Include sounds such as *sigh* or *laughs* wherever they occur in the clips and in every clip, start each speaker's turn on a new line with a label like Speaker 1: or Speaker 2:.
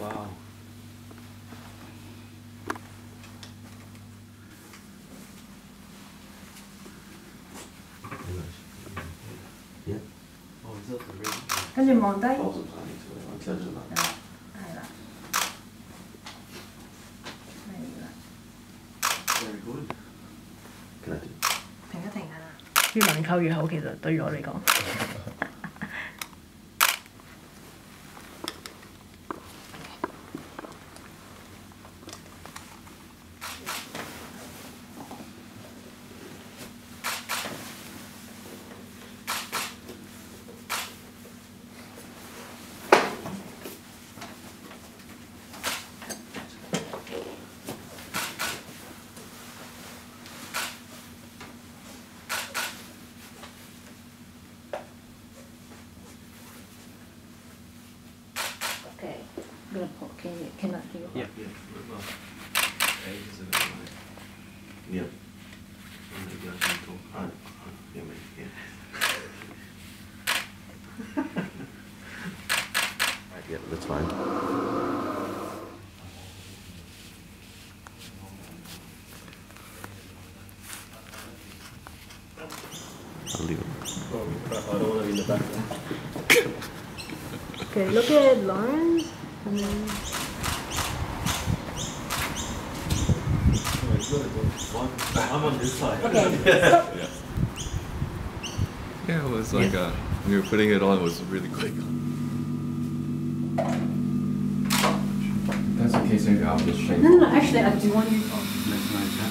Speaker 1: 哇哦！
Speaker 2: 跟住望低，啦，停一停啊！越难扣越好，其实对于我嚟讲。I'm gonna put, can you, can I do?
Speaker 1: Yeah, yeah. Well, ages ago, right?
Speaker 3: Yeah.
Speaker 1: When they got into
Speaker 3: Uh, uh, yeah, mate, yeah. *laughs* right, yeah, that's fine. I'll leave it.
Speaker 1: Oh, crap, I don't want to be in the background.
Speaker 2: Okay, look at Lawrence. And then,
Speaker 1: Oh, it's really good. One, I'm on this side.
Speaker 2: okay, stop.
Speaker 4: Yeah, it was like uh, when you were putting it on, it was really quick.
Speaker 5: That's okay, case, maybe I'll just shake.
Speaker 2: No, no, no, actually, I do want you.
Speaker 5: Next night, yeah.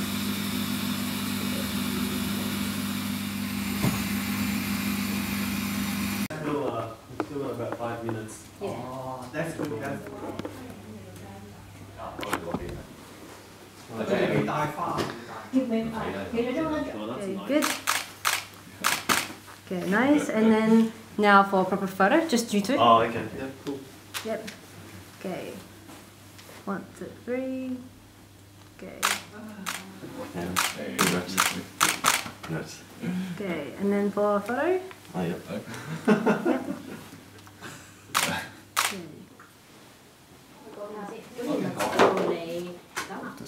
Speaker 1: Uh, do in about five minutes.
Speaker 2: Yeah.
Speaker 1: Oh, that's good. That's good.
Speaker 2: Okay. Good. Okay, nice. And then now for proper photo, just you two.
Speaker 1: Oh, okay. Yeah, cool.
Speaker 2: Yep. Okay. One, two, three. Okay. Okay, and then for photo?
Speaker 3: Oh,
Speaker 2: yep.
Speaker 4: yep.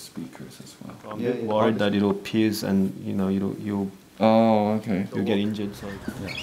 Speaker 4: Speakers as well.
Speaker 1: I'm
Speaker 3: Yeah,
Speaker 1: a bit
Speaker 3: yeah.
Speaker 1: worried that it'll pierce and you know you'll you'll
Speaker 4: Oh, okay.
Speaker 1: you'll get injured. So yeah.